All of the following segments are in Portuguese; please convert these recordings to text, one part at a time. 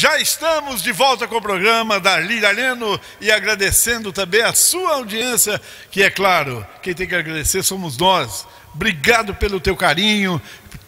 Já estamos de volta com o programa Darli Darleno e agradecendo também a sua audiência, que é claro, quem tem que agradecer somos nós. Obrigado pelo teu carinho.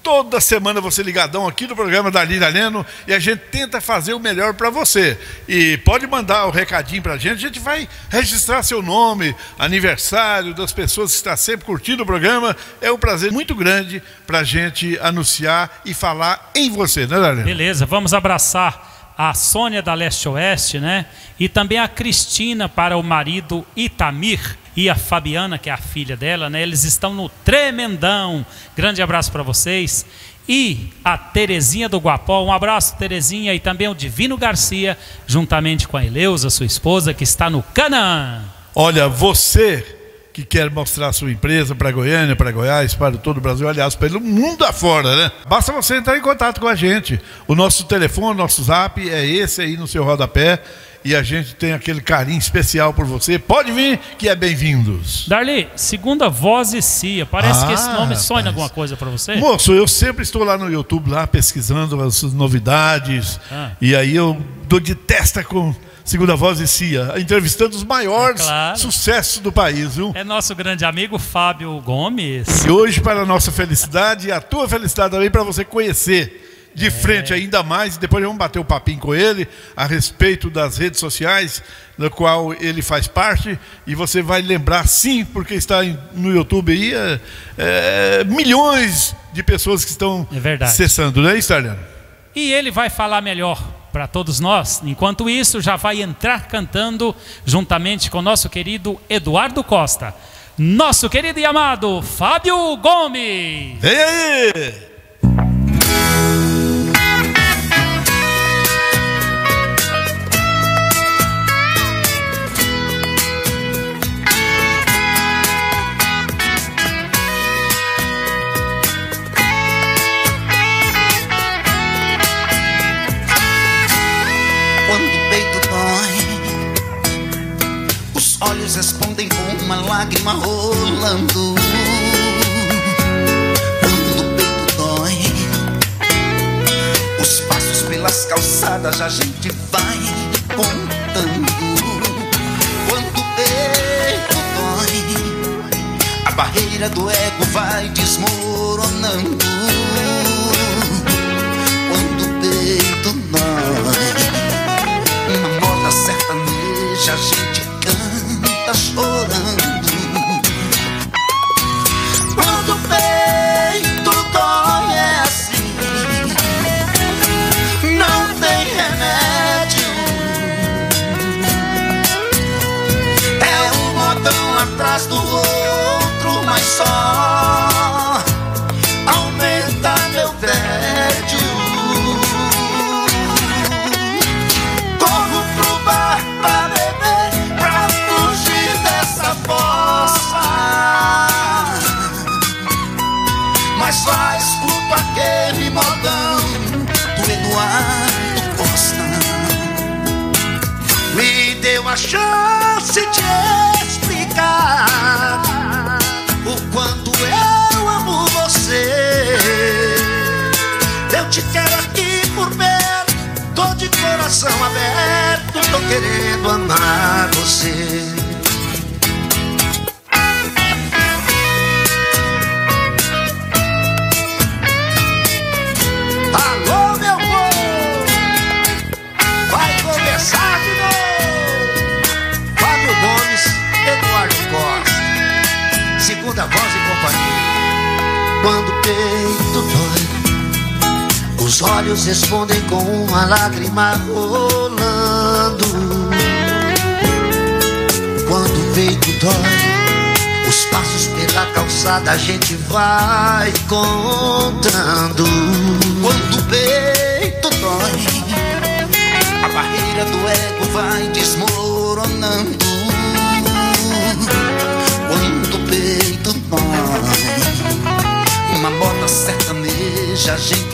Toda semana você ligadão aqui no programa Darli Darleno e a gente tenta fazer o melhor para você. E pode mandar o recadinho para a gente, a gente vai registrar seu nome, aniversário das pessoas que estão sempre curtindo o programa. É um prazer muito grande para a gente anunciar e falar em você, né, Darleno? Beleza, vamos abraçar a Sônia da Leste Oeste, né? E também a Cristina para o marido Itamir e a Fabiana, que é a filha dela, né? Eles estão no Tremendão. Grande abraço para vocês. E a Terezinha do Guapó, um abraço, Terezinha, e também o Divino Garcia, juntamente com a Eleusa, sua esposa, que está no Canaã. Olha, você que quer mostrar sua empresa para Goiânia, para Goiás, para todo o Brasil, aliás, pelo mundo afora, né? Basta você entrar em contato com a gente. O nosso telefone, nosso zap é esse aí no seu rodapé. E a gente tem aquele carinho especial por você. Pode vir, que é bem-vindos. Darli, segunda voz e Cia. Parece Ah, que esse nome sonha alguma coisa para você? Moço, eu sempre estou lá no YouTube, lá pesquisando as novidades. Ah. E aí eu dou de testa com Segunda Voz e Cia, entrevistando os maiores É claro. sucessos do país, viu? É nosso grande amigo Fábio Gomes. E hoje, para a nossa felicidade e a tua felicidade também, para você conhecer de É. frente ainda mais, e depois vamos bater o papinho com ele a respeito das redes sociais, da qual ele faz parte, e você vai lembrar sim, porque está no YouTube aí é, é, milhões de pessoas que estão É verdade. acessando, não é isso, Arliano? E ele vai falar melhor para todos nós. Enquanto isso, já vai entrar cantando juntamente com nosso querido Eduardo Costa. Nosso querido e amado Fábio Gomes. Vem aí! Calçadas a gente vai contando. Quando o peito dói, a barreira do ego vai desmoronando você. Alô, meu povo! Vai começar de novo! Fábio Gomes, Eduardo Costa, segunda voz e companhia. Quando o peito dói, os olhos respondem com uma lágrima rolando. Quando o peito dói, os passos pela calçada a gente vai contando. Quando o peito dói, a barreira do ego vai desmoronando. Quando o peito dói, uma moda sertaneja a gente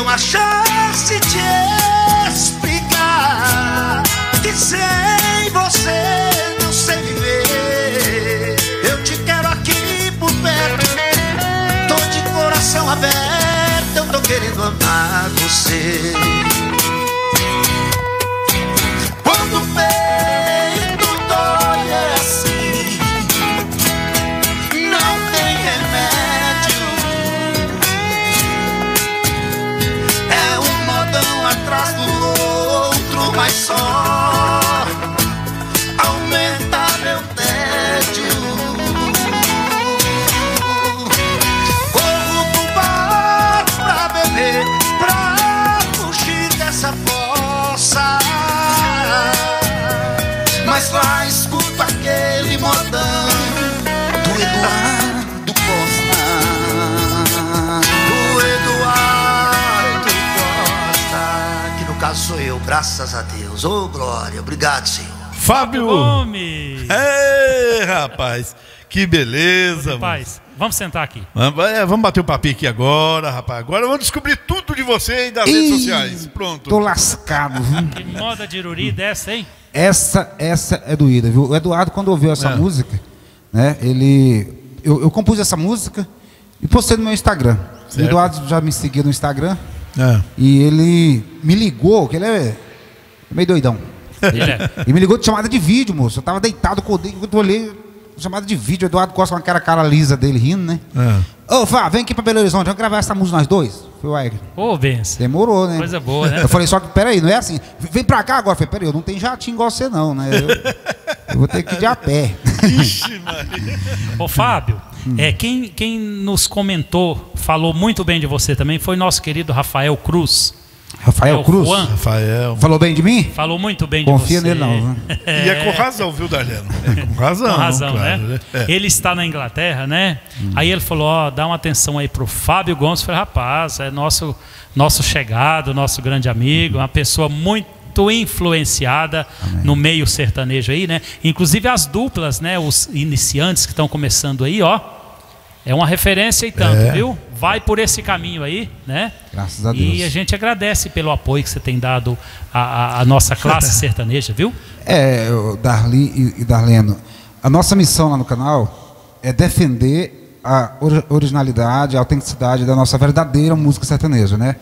uma chance de explicar que sem você não sei viver. Eu te quero aqui por perto, tô de coração aberto, eu tô querendo amar você. Graças a Deus. Ô glória, obrigado, Senhor. Fábio! Gomes. Ei, rapaz, que beleza. mano. Rapaz, vamos sentar aqui. Vamos, é, vamos bater o papinho aqui agora, rapaz. Agora vamos descobrir tudo de você e das redes sociais. Pronto. Tô lascado, viu? Que moda de iruri dessa, hein? Essa, essa é doída, viu? O Eduardo, quando ouviu essa É. música, né? Ele. Eu, eu compus essa música e postei no meu Instagram. Certo. O Eduardo já me seguia no Instagram É. e ele me ligou, que ele é meio doidão. Ele é. E me ligou de chamada de vídeo, moço. Eu tava deitado, acordei, quando eu olhei, chamada de vídeo, o Eduardo Costa com aquela cara lisa dele rindo, né? É. Ô, Fá, vem aqui pra Belo Horizonte, vamos gravar essa música nós dois? Foi o Egre. Ô, benção. Demorou, né? Coisa boa, né? Eu falei, só que peraí, não é assim. Vem pra cá agora. Eu falei, peraí, eu não tenho jatinho igual você, não, né? Eu, eu vou ter que ir de a pé. Ixi, Maria. Ô, Fábio, é, quem, quem nos comentou, falou muito bem de você também, foi nosso querido Rafael Cruz. Rafael É Cruz. Juan. Rafael. Falou bem de mim? Falou muito bem Confia de você. nele não, viu? E é com razão, viu, Darleno? É com razão. Com razão, claro, né? É. Ele está na Inglaterra, né? Aí ele falou, ó, dá uma atenção aí pro Fábio Gomes. Eu falei, rapaz, é nosso, nosso chegado, nosso grande amigo, uma pessoa muito influenciada no meio sertanejo aí, né? Inclusive as duplas, né? Os iniciantes que estão começando aí, ó. É uma referência e tanto, É. viu? Vai por esse caminho aí, né? Graças a E Deus. a gente agradece pelo apoio que você tem dado à, à- nossa classe sertaneja, viu? É, Darli e, e Darleno, a nossa missão lá no canal é defender a ori- originalidade, a autenticidade da nossa verdadeira música sertaneja, né?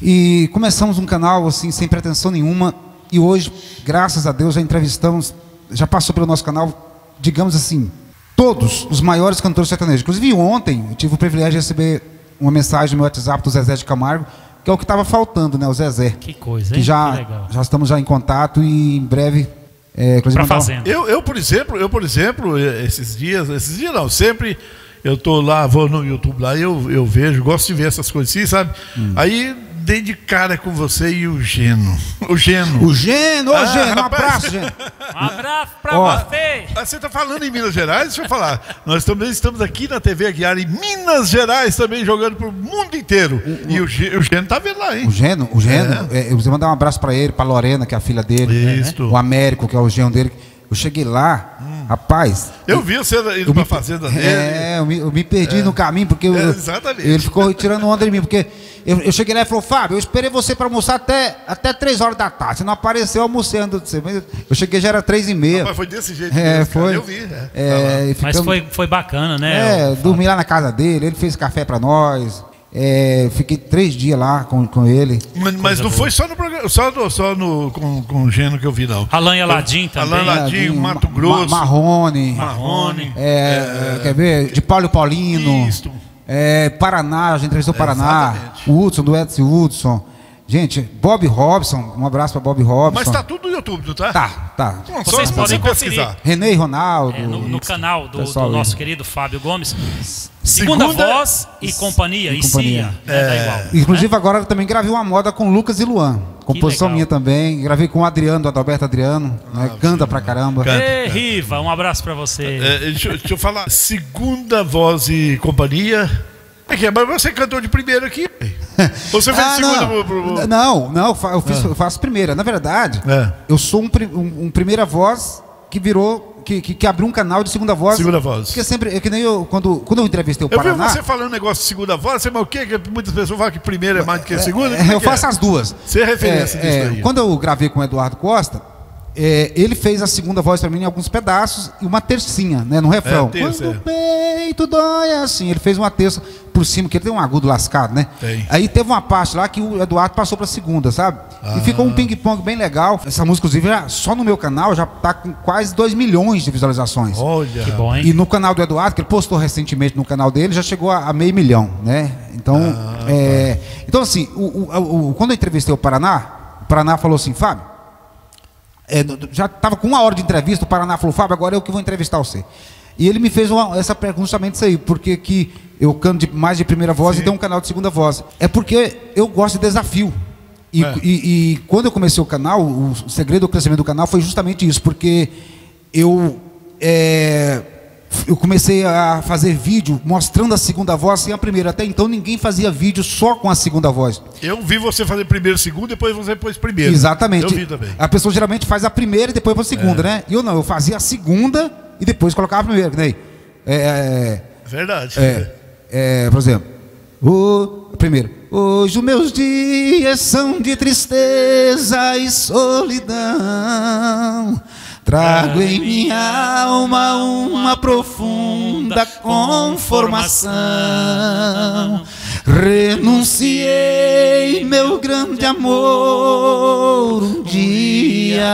E começamos um canal assim sem pretensão nenhuma e hoje, graças a Deus, já entrevistamos, já passou pelo nosso canal, digamos assim, todos os maiores cantores sertanejos. Inclusive ontem eu tive o privilégio de receber uma mensagem no meu WhatsApp do Zezé de Camargo, que é o que estava faltando, né? O Zezé. Que coisa, Que hein? já, Que legal. já estamos já em contato e em breve. É, inclusive Pra fazenda. Eu, eu, por exemplo, eu, por exemplo, esses dias, esses dias não, sempre eu tô lá, vou no YouTube lá, eu, eu vejo, gosto de ver essas coisas assim, sabe? Hum. Aí dei de cara com você e o Geno. O Geno. O Geno, ô Ah, Geno, um abraço, Geno. Um abraço pra Ó. você! Ah, Você está falando em Minas Gerais? Deixa eu falar. Nós também estamos aqui na TV Aguiar, em Minas Gerais, também jogando para o mundo inteiro. E o, o Geno tá vendo lá, O hein? Geno, o Geno, é, eu vou mandar um abraço pra ele, pra Lorena, que é a filha dele. Isso. O Américo, que é o genro dele. Eu cheguei lá, rapaz. Eu vi você indo eu para a me- fazenda dele. É, eu me, eu me perdi no caminho, porque eu- É, ele ficou tirando onda de mim, porque eu, eu cheguei lá e falou, Fábio, eu esperei você para almoçar até, até 3 horas da tarde. Você não apareceu almoçando. Mas eu cheguei já era 3 e meia. Mas foi desse jeito É, mesmo, cara. foi. Eu vi. É. É, Mas ficamos- foi, foi bacana, né? É, dormi lá na casa dele, ele fez café pra nós. É, fiquei três dias lá com, com ele. Mas, mas não foi só no programa, só, no, só no, com, com o Geno que eu vi, não. Alan e Aladim também. Alan Aladim, Ma- Mato Ma- Grosso. Marrone. Marrone. É, Quer ver? De Paulo Paulino. Isso. É, Paraná, a gente entrevistou o Paraná. Exatamente. O Hudson, do Edson Hudson. Gente, Bob Robson, um abraço pra Bob Robson. Mas tá tudo no YouTube, não tá? Tá, tá. Vocês você podem pesquisar. conferir. René e Ronaldo. É, no, no canal do, do nosso querido Fábio Gomes. Segunda, Segunda- voz e companhia. e E, companhia. Cia. É, dá igual. Inclusive agora eu também gravei uma moda com Lucas e Luan. Composição legal. minha também. Gravei com o Adriano, do Adalberto Adriano. né? Canta pra caramba. Canta. Ei, Riva, um abraço pra você. É, deixa, eu- deixa eu falar. Segunda voz e companhia. É que, mas você cantou de primeiro aqui. Você fez Ah, segunda não. pro, pro- não, não, eu fa- eu, fiz- eu faço primeira. Na verdade, É. eu sou um, um- um primeira voz que virou, que, que, que abriu um canal de segunda voz. Segunda voz. Porque sempre, é que nem eu, quando, quando eu entrevistei o Eu vi Paraná. você falando negócio de segunda voz, você, mas o quê? Que muitas pessoas falam que primeira é mais do que a segunda. É, é eu é? faço as duas. Você é referência disso aí. Quando eu gravei com o Eduardo Costa, é, ele fez a segunda voz pra mim em alguns pedaços e uma tercinha, né, no refrão. É, terça, Quando é. o peito dói assim. Ele fez uma terça por cima, que ele tem um agudo lascado, né? Tem. Aí teve uma parte lá que o Eduardo passou pra segunda, sabe? E ficou Ah. um ping-pong bem legal. Essa música, inclusive, já- só no meu canal já tá com quase 2 milhões de visualizações. Olha. Que bom, hein? E no canal do Eduardo, que ele postou recentemente no canal dele, já chegou a, a meio milhão, né? Então, Ah, é, tá. então assim, o, o- o- quando eu entrevistei o Paraná, o Paraná falou assim, Fábio, é, já estava com uma hora de entrevista, o Paraná falou, Fábio, agora eu que vou entrevistar você. E ele me fez uma- essa pergunta justamente isso aí, porque que eu canto de- mais de primeira voz e tenho um canal de segunda voz. É porque eu gosto de desafio. E, É. e- e quando eu comecei o canal, o segredo do crescimento do canal foi justamente isso, porque eu, é, eu comecei a fazer vídeo mostrando a segunda voz sem a primeira. Até então ninguém fazia vídeo só com a segunda voz. Eu vi você fazer primeiro, segundo, depois você pôs primeiro. Exatamente. Eu vi também. A pessoa geralmente faz a primeira e depois a segunda, né? E eu não, eu fazia a segunda e depois colocava a primeira. nem, É, Verdade. é, é, por exemplo, o, primeiro. Hoje os meus dias são de tristeza e solidão. Trago em minha alma uma profunda conformação. Renunciei meu grande amor um dia.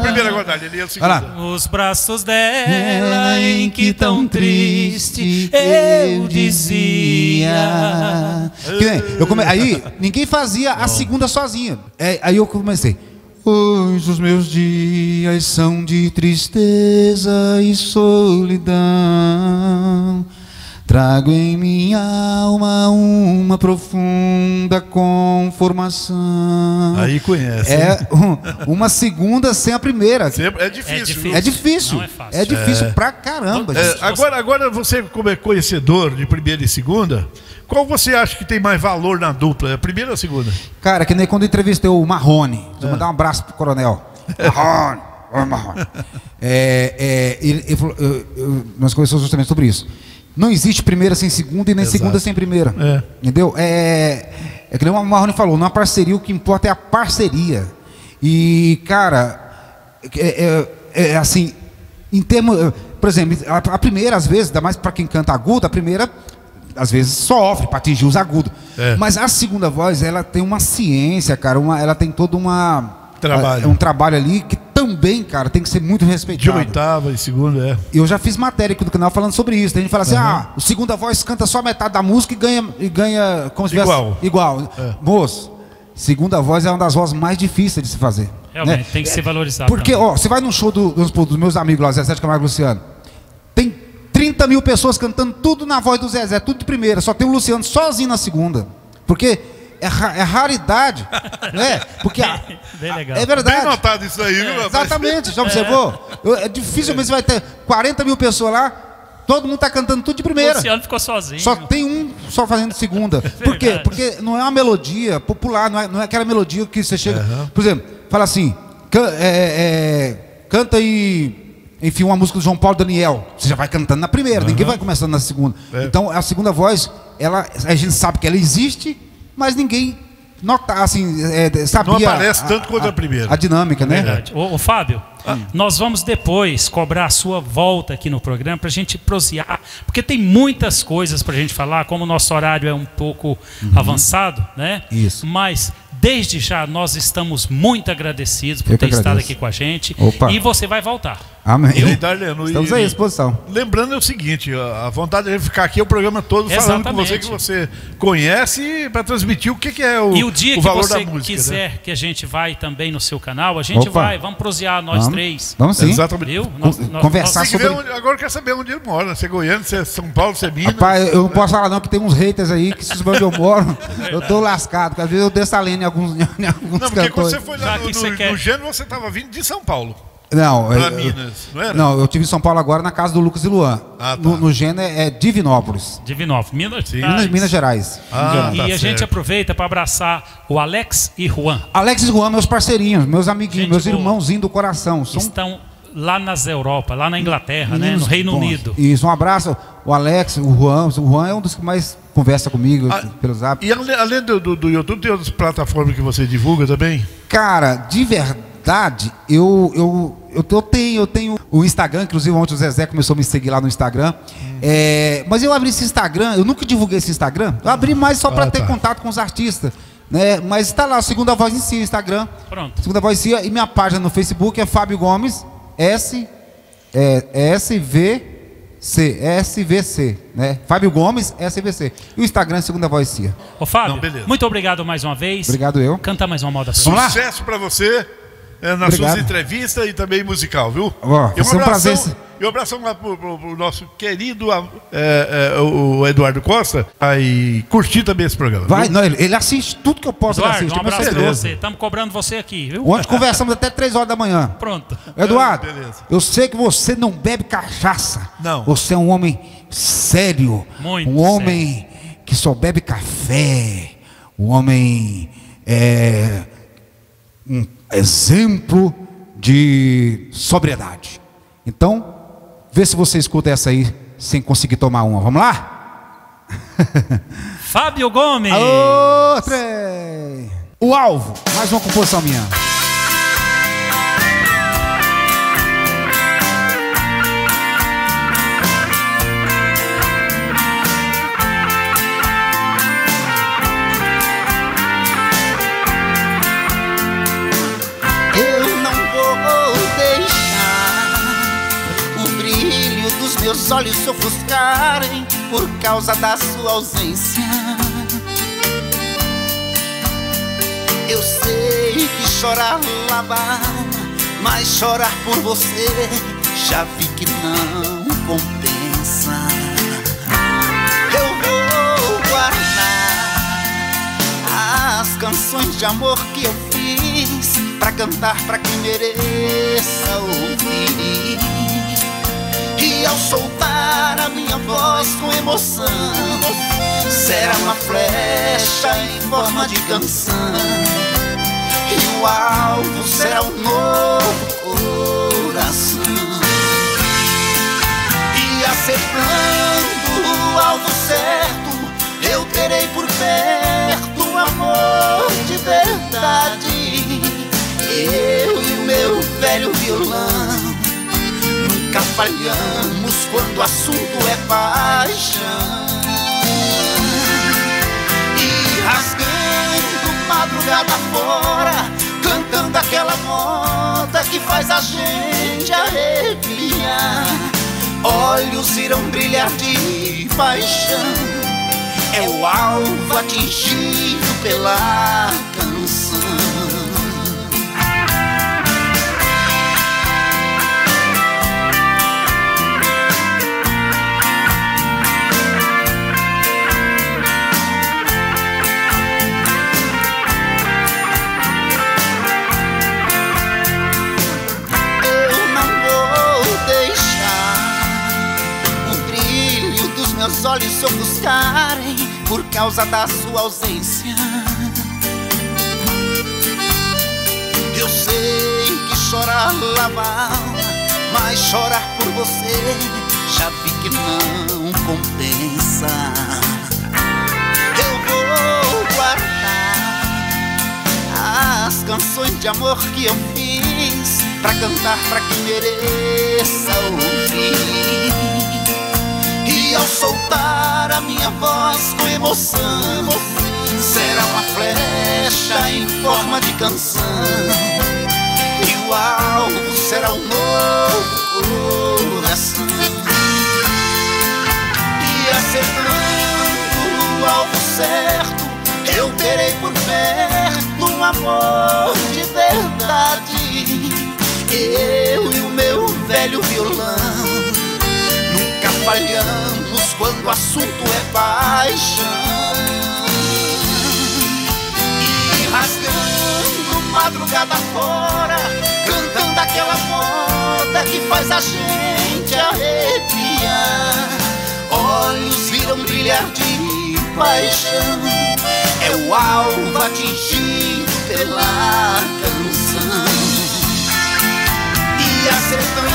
primeiro agora, Dali, ele é o segundo. Olha lá. Os braços dela em que tão triste eu dizia. Que nem, eu come... Aí ninguém fazia a segunda sozinha. É, aí eu comecei. Hoje os meus dias são de tristeza e solidão. Trago em minha alma uma profunda conformação. Aí conhece. É um- uma segunda sem a primeira. Sempre- É difícil. É difícil. É difícil. Não é fácil. É difícil pra caramba. É, agora, agora você, como é conhecedor de primeira e segunda, qual você acha que tem mais valor na dupla? É a primeira ou a segunda? Cara, que nem quando entrevistei o Marrone. Vou mandar um abraço pro coronel. Marrone. Marrone. É, é, ele, ele falou, eu- eu- nós conversamos justamente sobre isso. Não existe primeira sem segunda e nem Exato. segunda sem primeira. É. Entendeu? É, é que nem o Marrone falou, numa parceria o que importa é a parceria. E, cara, é, é- é assim, em termos. Por exemplo, a, a primeira, às vezes, ainda mais para quem canta agudo, a primeira, às vezes, sofre para atingir os agudos. É. Mas a segunda voz, ela tem uma ciência, cara, uma, ela tem todo uma. Trabalho. é um trabalho ali que também, cara, tem que ser muito De respeitado. oitava e segunda, é. Eu já fiz matéria aqui do canal falando sobre isso. Tem gente que fala assim: ah, o segunda voz canta só metade da música e ganha, e ganha como se tivesse- Igual. Igual. É. Moço, segunda voz é uma das vozes mais difíceis de se fazer. Realmente, né? tem que ser valorizado. Porque, também. ó, você vai num show do- dos, dos meus amigos lá, Zezé de Camargo e Luciano. Tem 30 mil pessoas cantando tudo na voz do Zezé, tudo de primeira. Só tem o Luciano sozinho na segunda. Porque é, ra- é raridade. né? Porque a- Bem legal. é verdade. Bem notado isso aí, viu, rapaz? Exatamente, já observou? Eu- É dificilmente você vai ter 40 mil pessoas lá, todo mundo está cantando tudo de O primeira. Luciano ficou sozinho. Só tem um só fazendo segunda. Por quê? Porque não é uma melodia popular, não é, não é aquela melodia que você chega. Por exemplo, fala assim: can- é, é, canta e. Enfim, uma música do João Paulo Daniel. Você já vai cantando na primeira, ninguém vai começando na segunda. É. Então, a segunda voz, ela, a gente sabe que ela existe, mas ninguém nota, assim, é, sabia. Não aparece tanto quanto a primeira. A dinâmica, né? Verdade. Ô, ô, Fábio, Ah. nós vamos depois cobrar a sua volta aqui no programa para a gente prosear, porque tem muitas coisas para a gente falar, como o nosso horário é um pouco avançado, né? Uhum. Isso. Mas desde já nós estamos muito agradecidos por Eu que ter estado agradeço. aqui com a gente Opa. e você vai voltar. Amém. E, Darleno, Estamos e- aí à disposição. Lembrando é o seguinte, a vontade de ficar aqui é o programa todo falando com você Exatamente. que você conhece para transmitir o que, que é o, E o dia o que valor você da música. quiser né? que a gente vai também no seu canal, a gente Opa. vai, vamos prosear nós Vamos. três. Vamos sim. Exatamente. Viu? Con- conversar que ver sobre- onde- agora eu quero saber onde ele mora. Se é Goiânia, se é São Paulo, se é Minas. Rapaz, eu não posso falar não, que tem uns haters aí que se onde eu moro, eu tô lascado, porque às vezes eu desço a lenha em alguns, em alguns não, porque quando você foi Já lá no, você no, quer- no Gênero, você estava vindo de São Paulo. Não, Pra eu- Minas, não era? Não, eu tive em São Paulo agora na casa do Lucas e Luan. Ah, tá. no, no Gênero é Divinópolis, Divinópolis, Minas, Minas, Minas Gerais. Ah, e tá e a gente aproveita para abraçar o Alex e Juan. Alex e Juan, meus parceirinhos, meus amiguinhos, Gente meus irmãozinhos do coração. São Estão lá nas Europa, lá na Inglaterra, né? No Reino bons. Unido. Isso, um abraço. O Alex, o Juan. O Juan é um dos que mais conversa comigo Ah, pelo zap. E ale- além do, do, do YouTube, tem outras plataformas que você divulga também? Cara, de verdade, eu, eu, eu, eu tenho, eu tenho o Instagram, inclusive ontem o Zezé começou a me seguir lá no Instagram. É, mas eu abri esse Instagram, eu nunca divulguei esse Instagram, eu abri mais só para Ah, ter tá. contato com os artistas. Né? Mas está lá, Segunda Voz em Si, o Instagram. Pronto. Segunda Voz em Si, e minha página no Facebook é Fábio Gomes, S, é, SVC, SVC, né? Fábio Gomes, SVC. E o Instagram é Segunda Voz Si. Ô, Fábio, Não, beleza. muito obrigado mais uma vez. Obrigado eu. Canta mais uma moda sua. Sucesso pra você é, nas Obrigado. suas entrevistas e também musical, viu? Ó, e ser um prazer E um abração lá pro, pro- pro nosso querido é, é, o Eduardo Costa. Aí curtir também esse programa. Vai, viu? não, ele, ele assiste tudo que eu posso, Eduardo, assiste. um abraço pra você. Estamos cobrando você aqui, viu? Ontem conversamos até 3 horas da manhã. Pronto. Eduardo, beleza. eu sei que você não bebe cachaça. Não. Você é um homem sério. Muito Um homem que só bebe café. Um homem é, um exemplo de sobriedade. Então, vê se você escuta essa aí sem conseguir tomar uma. Vamos lá? Fábio Gomes. Outra! O alvo, mais uma composição minha. Meus olhos se ofuscarem por causa da sua ausência. Eu sei que chorar lava mas chorar por você já vi que não compensa. Eu vou guardar as canções de amor que eu fiz pra cantar pra quem mereça ouvir. Ao soltar a minha voz com emoção, será uma flecha em forma de canção. E o alvo será um novo coração. E acertando o alvo certo, eu terei por perto um amor de verdade. Eu e o meu velho violão falhamos quando o assunto é paixão. E rasgando madrugada fora, cantando aquela moda que faz a gente arrepiar. Olhos irão brilhar de paixão. É o alvo atingido pela canção. Olhos se ofuscarem por causa da sua ausência. Eu sei que chorar lava alma, mas chorar por você já vi que não compensa. Eu vou guardar as canções de amor que eu fiz pra cantar pra quem mereça ouvir. E ao soltar a minha voz com emoção, será uma flecha em forma de canção. E o alvo será um novo coração. E acertando o alvo certo, eu terei por perto um amor de verdade. Nunca falhamos quando o assunto é paixão. E rasgando madrugada fora, cantando aquela moda que faz a gente arrepiar. Olhos viram brilhar de paixão. É o alvo atingido pela canção. E acertando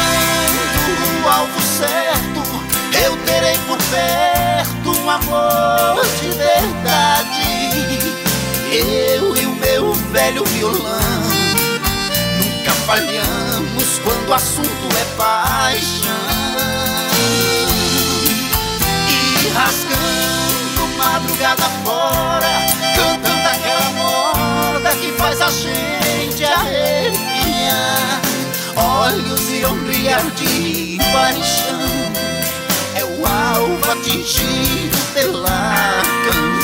perto um amor de verdade. Eu e o meu velho violão nunca falhamos quando o assunto é paixão. E rasgando madrugada fora, cantando aquela moda que faz a gente arrepiar. Olhos irão brilhar de paixão, alvo atingido pela canção.